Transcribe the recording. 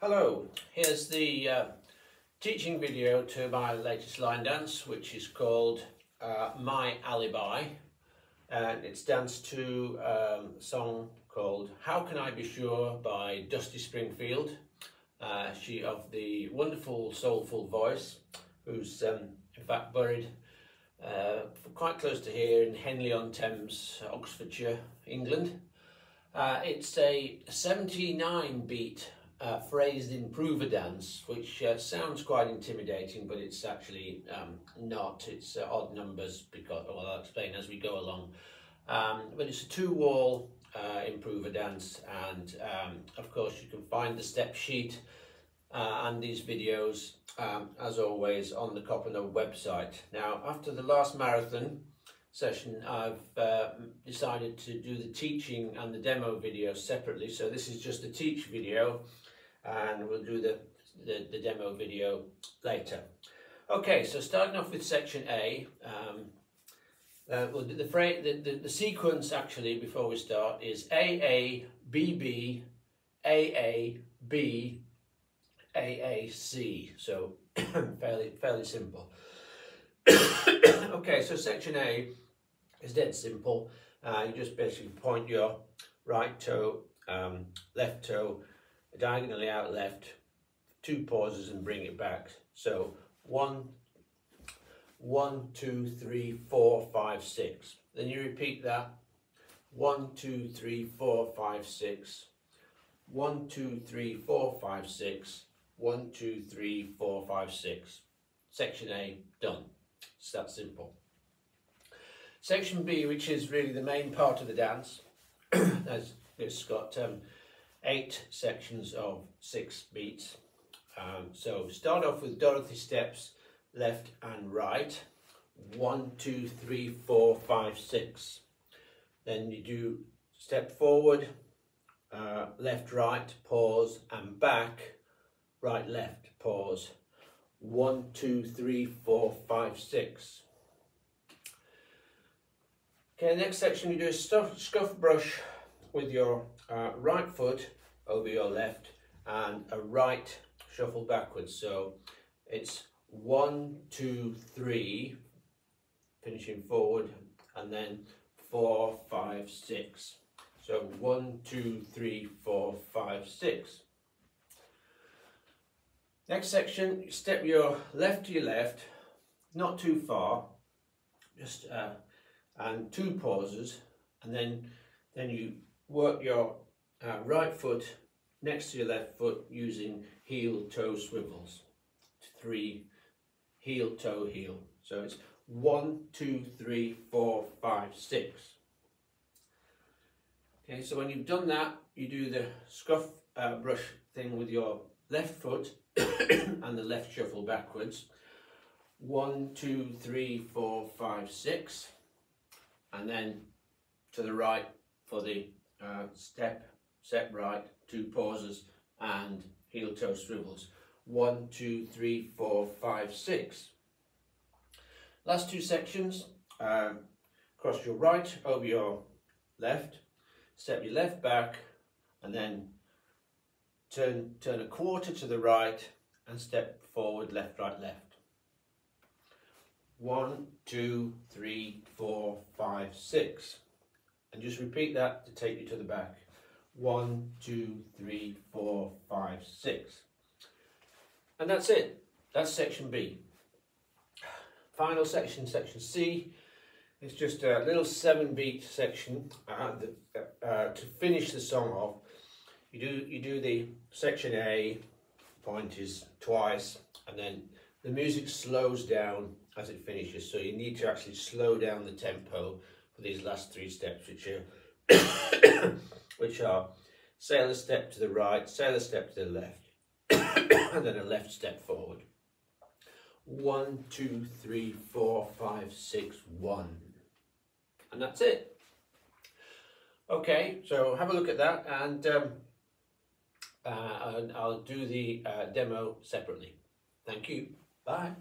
Hello, here's the uh, teaching video to my latest line dance which is called uh, My Alibi and it's danced to um, a song called How Can I Be Sure by Dusty Springfield uh, she of the wonderful soulful voice who's um, in fact buried uh, quite close to here in Henley-on-Thames, Oxfordshire, England. Uh, it's a 79 beat uh, phrased improver dance, which uh, sounds quite intimidating, but it's actually um, not. It's uh, odd numbers, because well, I'll explain as we go along. Um, but it's a two-wall uh, improver dance, and um, of course you can find the step sheet uh, and these videos, um, as always, on the Copperknob website. Now, after the last marathon, session I've uh, decided to do the teaching and the demo video separately so this is just a teach video and we'll do the, the, the demo video later. Okay, so starting off with section A, um, uh, well, the, the, the, the, sequence actually before we start is A A B B A A B A A C. So fairly fairly simple. okay, so section A is dead simple. Uh, you just basically point your right toe, um, left toe diagonally out left, two pauses and bring it back. So one, one, two, three, four, five, six. Then you repeat that. One, two, three, four, five, six. One, two, three, four, five, six. One, two, three, four, five, six. Section A, done. It's that simple. Section B, which is really the main part of the dance, as it's got um, eight sections of six beats. Um, so start off with Dorothy steps left and right. One, two, three, four, five, six. Then you do step forward, uh, left, right, pause, and back, right, left, pause. One, two, three, four, five, six. Okay, next section you do a stuff, scuff brush with your uh, right foot over your left and a right shuffle backwards. So it's one, two, three, finishing forward, and then four, five, six. So one, two, three, four, five, six. Next section, step your left to your left, not too far, just uh, and two pauses, and then then you work your uh, right foot next to your left foot using heel toe swivels. Three heel toe heel. So it's one, two, three, four, five, six. Okay, so when you've done that, you do the scuff uh, brush thing with your left foot and the left shuffle backwards. One, two, three, four, five, six. And then to the right for the uh, step, step right, two pauses and heel toe swivels. One, two, three, four, five, six. Last two sections, um, cross your right over your left, step your left back and then turn, turn a quarter to the right and step forward, left, right, left. One, two, three, four, five, six. And just repeat that to take you to the back. One, two, three, four, five, six. And that's it. That's section B. Final section, section C. It's just a little seven beat section uh, uh, uh, to finish the song off. You do you do the section A, point is twice, and then the music slows down as it finishes. So you need to actually slow down the tempo for these last three steps, which are which are sailor step to the right, sailor step to the left, and then a left step forward. One, two, three, four, five, six, one. And that's it. Okay, so have a look at that and, um, uh, and I'll do the uh, demo separately. Thank you. Bye.